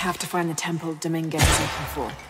have to find the temple Dominguez is looking for.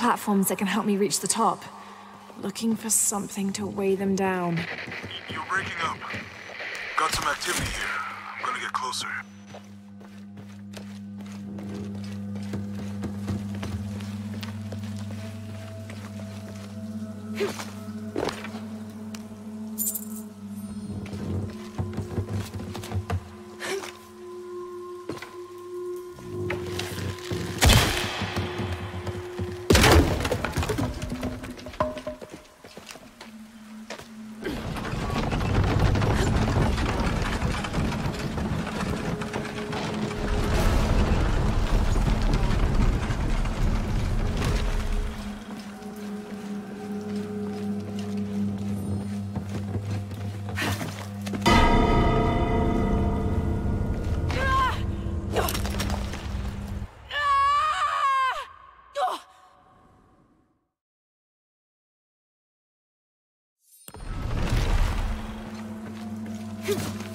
platforms that can help me reach the top. Looking for something to weigh them down. You're breaking up. Got some activity here. I'm gonna get closer. Ooh.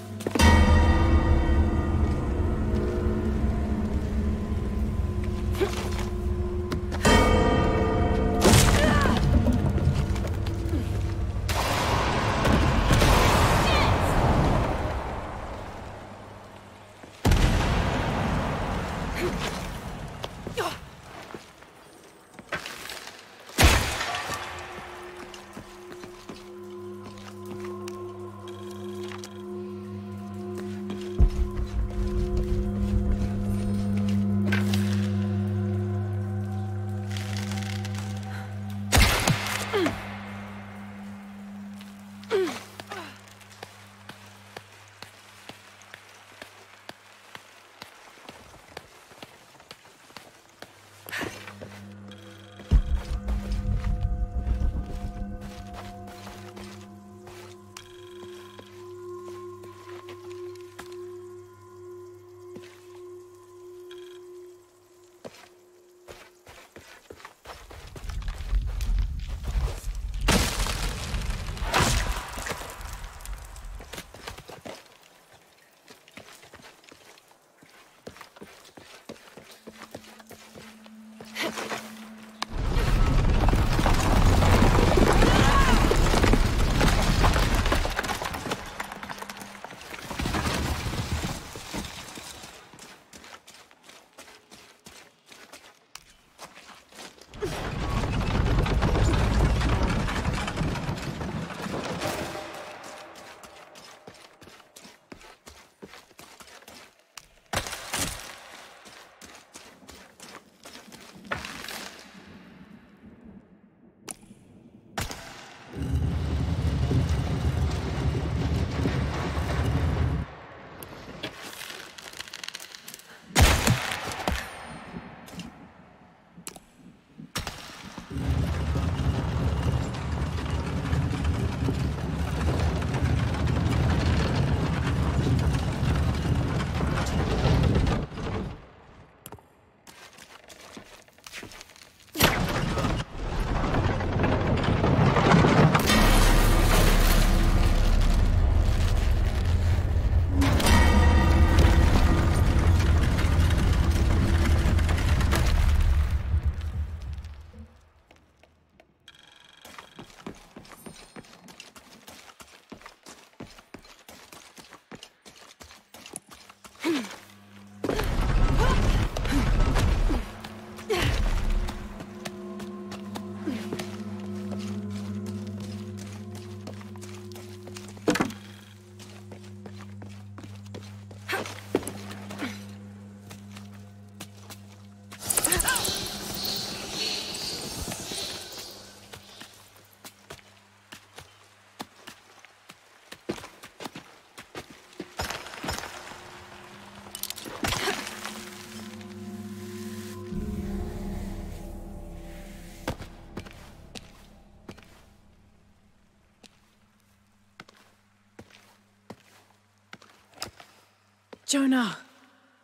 Jonah!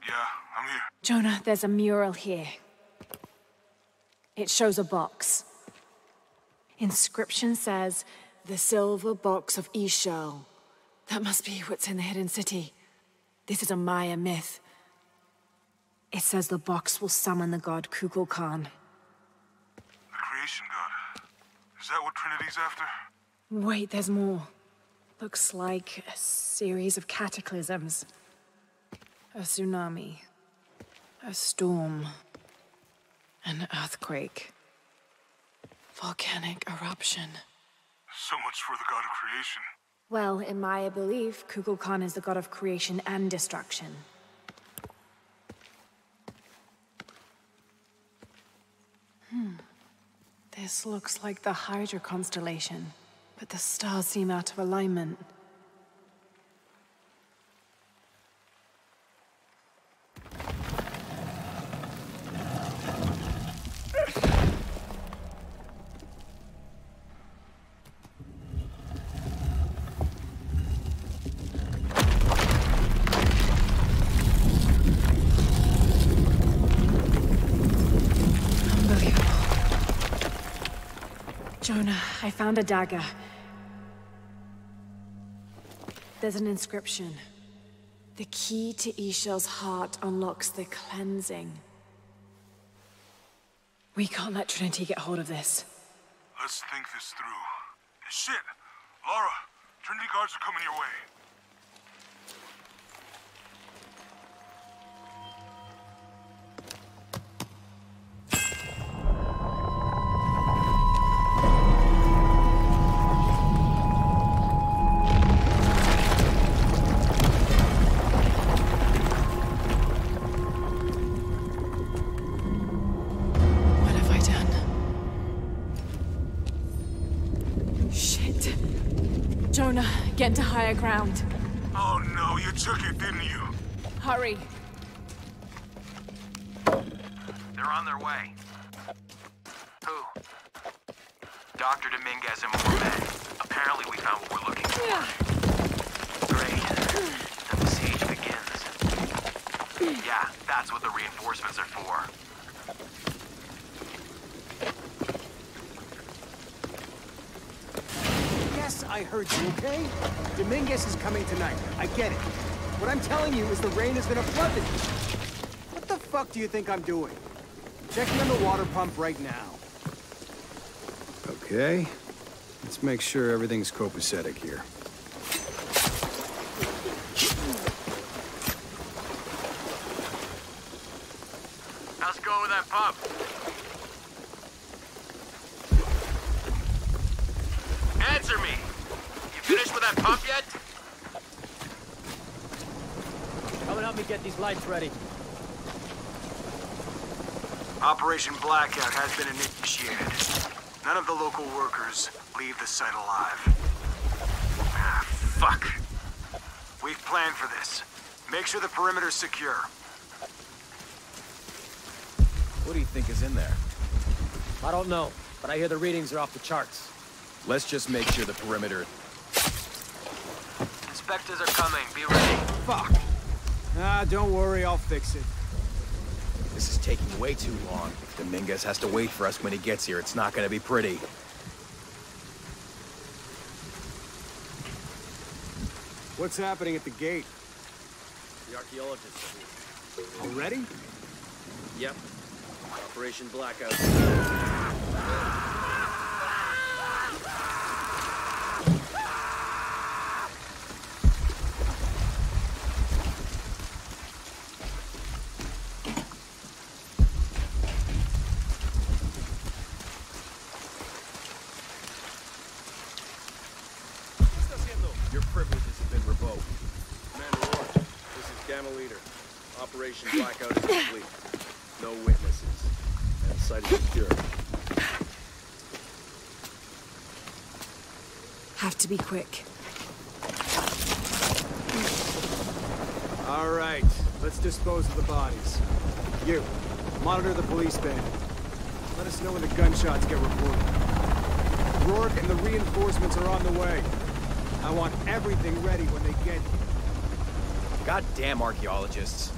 Yeah, I'm here. Jonah, there's a mural here. It shows a box. Inscription says, the silver box of Ix That must be what's in the hidden city. This is a Maya myth. It says the box will summon the god Kukul Kukulkan. The creation god. Is that what Trinity's after? Wait, there's more. Looks like a series of cataclysms. A tsunami. A storm. An earthquake. Volcanic eruption. So much for the god of creation. Well, in Maya belief, Kukulkan is the god of creation and destruction. Hmm. This looks like the Hydra constellation, but the stars seem out of alignment. Jonah, I found a dagger. There's an inscription. The key to Ix Chel's heart unlocks the cleansing. We can't let Trinity get hold of this. Let's think this through. Shit! Lara, Trinity guards are coming your way. Jonah, get to higher ground. Oh no, you took it, didn't you? Hurry. They're on their way. Who? Dr. Dominguez and more men. Apparently we found what we're looking for. Great. Then the siege begins. Yeah, that's what the reinforcements are for. I heard you, okay? Dominguez is coming tonight. I get it. What I'm telling you is the rain is gonna flood the... What the fuck do you think I'm doing? Checking on the water pump right now. Okay. Let's make sure everything's copacetic here. How's it going with that pump? Answer me! You finished with that pump yet? Come and help me get these lights ready. Operation Blackout has been initiated. None of the local workers leave the site alive. Ah, fuck. We've planned for this. Make sure the perimeter's secure. What do you think is in there? I don't know, but I hear the readings are off the charts. Let's just make sure the perimeter... Inspectors are coming. Be ready. Fuck. Ah, don't worry, I'll fix it. This is taking way too long. If Dominguez has to wait for us when he gets here, it's not gonna be pretty. What's happening at the gate? The archaeologists are here. Already? Yep. Operation Blackout. Your privileges have been revoked. Commander Rourke, this is Gamma Leader. Operation Blackout is complete. No witnesses. And site is secure. Have to be quick. All right, let's dispose of the bodies. You, monitor the police band. Let us know when the gunshots get reported. Rourke and the reinforcements are on the way. I want everything ready when they get here. Goddamn archaeologists.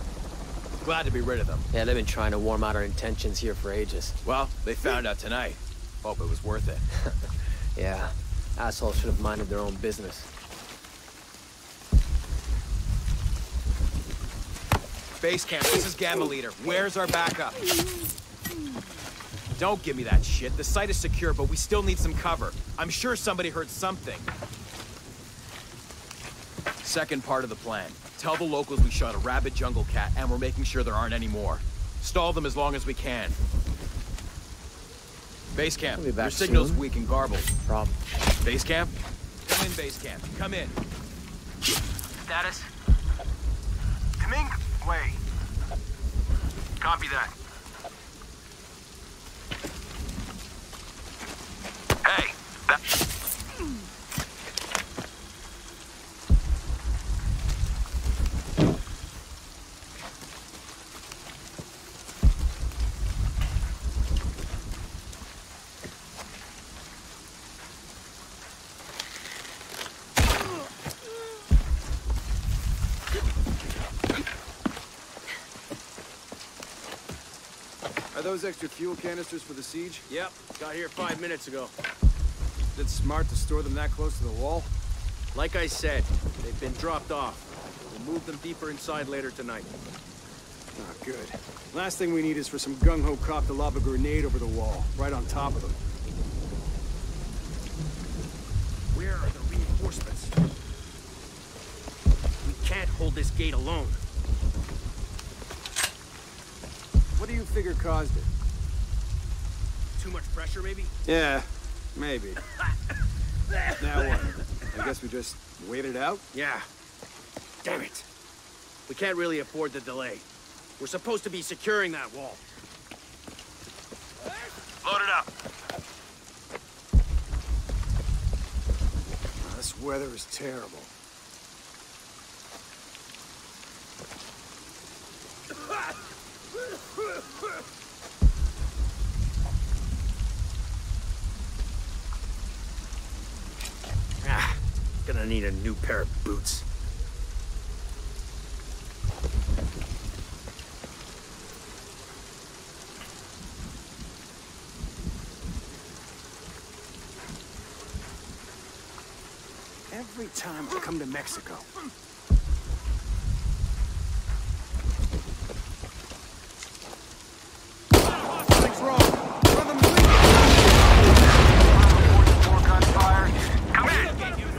Glad to be rid of them. Yeah, they've been trying to warm out our intentions here for ages. Well, they found out tonight. Hope it was worth it. Yeah, assholes should have minded their own business. Base camp, this is Gamma Leader. Where's our backup? Don't give me that shit. The site is secure, but we still need some cover. I'm sure somebody heard something. Second part of the plan. Tell the locals we shot a rabid jungle cat, and we're making sure there aren't any more. Stall them as long as we can. Base camp, I'll your signal's soon. weak and garbled. Problem. Base camp? Come in, base camp. Come in. Status? Deming, wait. Copy that. Hey, that... Are those extra fuel canisters for the siege? Yep, got here five minutes ago. Is it smart to store them that close to the wall? Like I said, they've been dropped off. We'll move them deeper inside later tonight. Ah, good. Last thing we need is for some gung-ho cop to lob a grenade over the wall, right on top of them. Where are the reinforcements? We can't hold this gate alone. What do you figure caused it? Too much pressure, maybe? Yeah, maybe. now what? I guess we just wait it out? Yeah. Damn it. We can't really afford the delay. We're supposed to be securing that wall. Load it up. This weather is terrible. Ah, gonna need a new pair of boots. Every time I come to Mexico. Something's wrong. One of them leaking. More gunfire. Come in.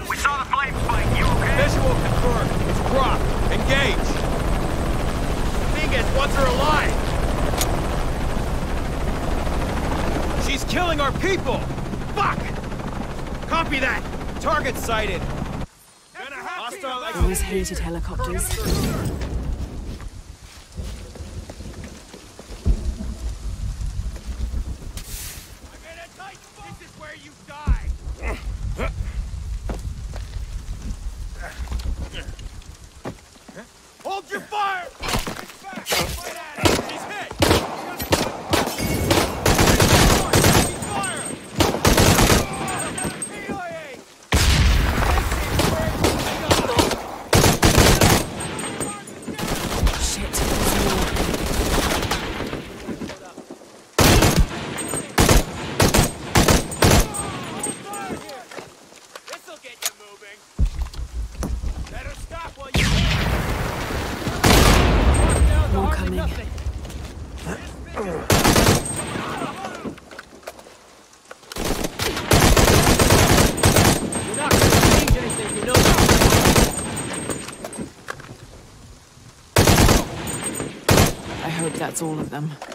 We saw the flame spike. You okay? Visual confirmed. It's Brock. Engage. Dominguez wants her alive! She's killing our people! Fuck! Copy that! Target sighted. Always hated helicopters. This is where you die! Hold your fire! He's hit! Shit. there's more. This'll get you moving. Better stop while you More coming. You're not gonna change anything, you know that. I hope that's all of them.